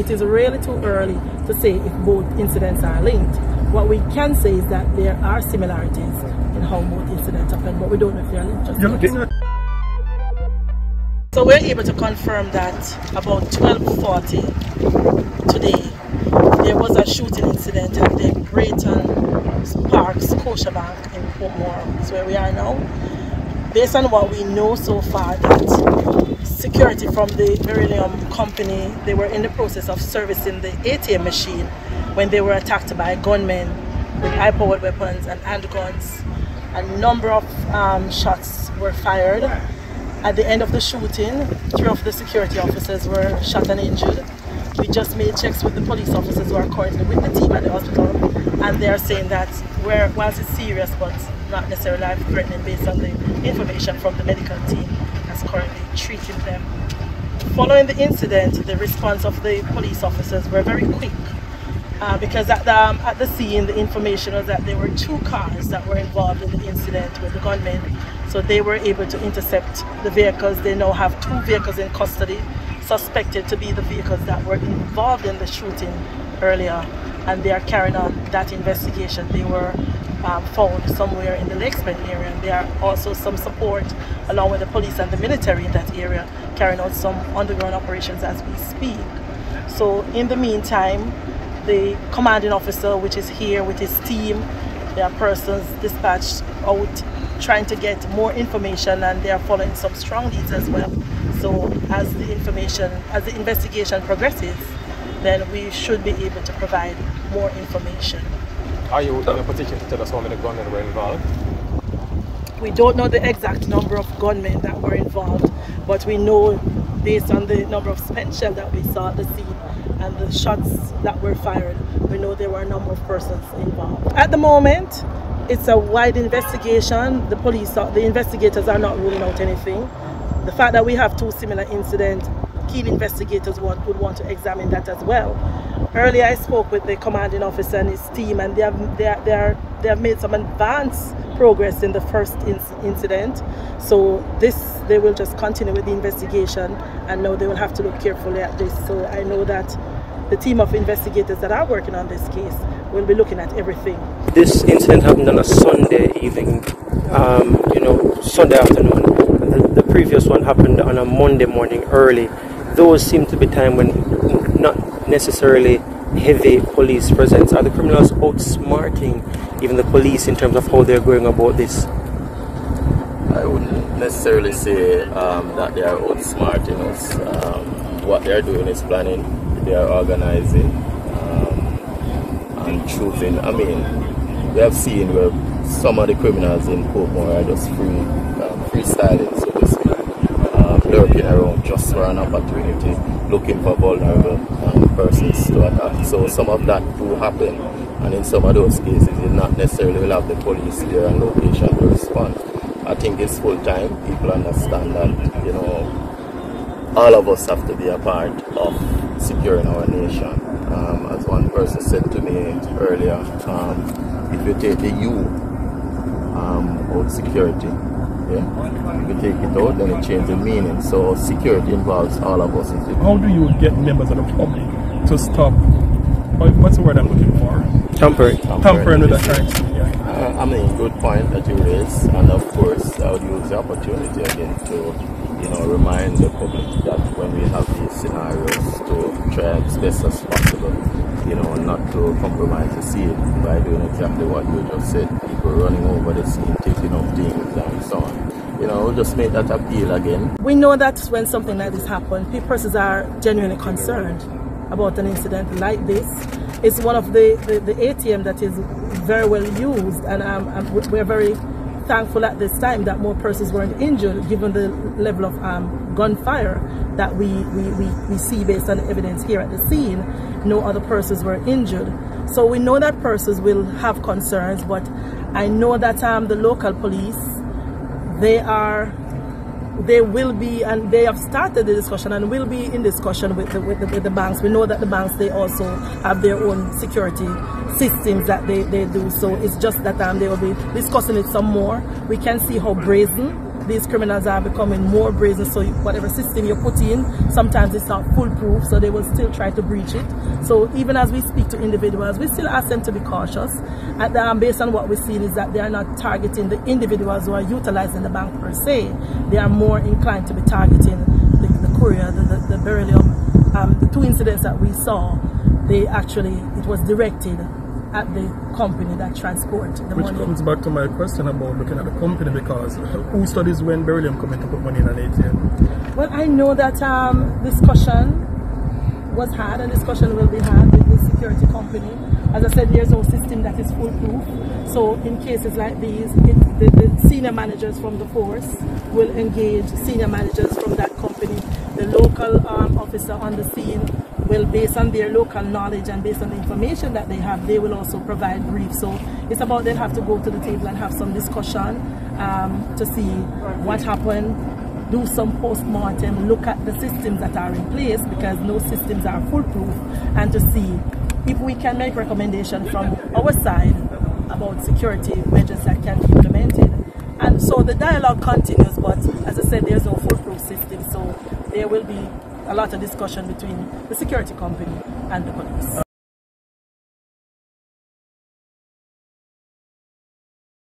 It is really too early to say if both incidents are linked. What we can say is that there are similarities in how both incidents happened, but we don't know if they are linked. Just yet. So we're able to confirm that about 12.40 today, there was a shooting incident at the Braeton Park Scotiabank in Portmore, is where we are now. Based on what we know so far, that security from the Beryllium company, they were in the process of servicing the ATM machine when they were attacked by gunmen with high-powered weapons and handguns. A number of um, shots were fired at the end of the shooting, three of the security officers were shot and injured. We just made checks with the police officers who are currently with the team at the hospital, and they are saying that where, whilst it's serious, but not necessarily life-threatening based on the information from the medical team that's currently treating them. Following the incident, the response of the police officers were very quick uh, because at the, um, at the scene the information was that there were two cars that were involved in the incident with the gunmen so they were able to intercept the vehicles. They now have two vehicles in custody, suspected to be the vehicles that were involved in the shooting earlier. And they are carrying on that investigation. They were um, found somewhere in the Lakes Pen area. And there are also some support along with the police and the military in that area carrying out some underground operations as we speak. So in the meantime, the commanding officer, which is here with his team, there are persons dispatched out trying to get more information and they are following some strong leads as well. So as the information, as the investigation progresses, then we should be able to provide more information. Are you in a position to tell us how many gunmen were involved? We don't know the exact number of gunmen that were involved, but we know based on the number of spent shell that we saw at the scene and the shots that were fired, we know there were a number of persons involved. At the moment, it's a wide investigation. The police, the investigators are not ruling out anything. The fact that we have two similar incidents, keen investigators would, would want to examine that as well. Earlier I spoke with the commanding officer and his team and they have, they are, they are, they have made some advanced progress in the first incident. So this, they will just continue with the investigation and now they will have to look carefully at this. So I know that the team of investigators that are working on this case will be looking at everything. This incident happened on a Sunday evening, um, you know, Sunday afternoon. The, the, previous one happened on a Monday morning early. Those seem to be time when not necessarily heavy police presence. Are the criminals outsmarting even the police in terms of how they're going about this? I wouldn't necessarily say um, that they are outsmarting us. Um, what they're doing is planning, they are organizing, and choosing. I mean, we have seen where some of the criminals in Portmore are just free, um, freestyling, so um, lurking around just for an opportunity, looking for vulnerable um, persons to attack. So some of that do happen, and in some of those cases, you not necessarily will have the police there and location to respond. I think it's full time. People understand that, you know, all of us have to be a part of securing our nation. Um, as one person said to me earlier, um, if you take the U um, out security, yeah, if you take it out, then it changes the meaning. So security involves all of us. How do you get members of the public to stop? What's the word I'm looking for? Tampering. Tampering with the crime Yeah. Uh, I mean, good point that you raise, and of course, I would use the opportunity again to you know, remind the public that when we have these scenarios to try as best as possible, you know, not to compromise the scene by doing exactly what you just said, people running over the scene, taking up things and so on. You know, just make that appeal again. We know that when something like this happens, people are genuinely concerned about an incident like this. It's one of the, the, the ATM that is very well used and um, we're very thankful at this time that more persons weren't injured given the level of um, gunfire that we, we, we, we see based on evidence here at the scene. No other persons were injured. So we know that persons will have concerns, but I know that um, the local police, they are they will be and they have started the discussion and will be in discussion with the, with the, with the banks. We know that the banks, they also have their own security systems that they, they do. So it's just that um, they will be discussing it some more. We can see how brazen these criminals are becoming more brazen. So whatever system you put in, sometimes it's not foolproof. So they will still try to breach it. So even as we speak to individuals, we still ask them to be cautious. And um, based on what we're seeing is that they are not targeting the individuals who are utilizing the bank per se. They are more inclined to be targeting the, the courier, the, the, the beryllium. Um, the two incidents that we saw, they actually, it was directed at the company that transport the money. Which money. comes back to my question about looking at the company because who studies when beryllium come in to put money in an ATM? Well, I know that um, discussion was had and discussion will be had with the security company. As I said, there's no system that is foolproof. So in cases like these, it, the, the senior managers from the force will engage senior managers from that company. The local um, officer on the scene will, based on their local knowledge and based on the information that they have, they will also provide briefs. So it's about they'll have to go to the table and have some discussion um, to see what happened, do some post-mortem, look at the systems that are in place because no systems are foolproof and to see if we can make recommendations from our side about security measures that can be implemented. And so the dialogue continues, but as I said, there's no foolproof system, so there will be a lot of discussion between the security company and the police.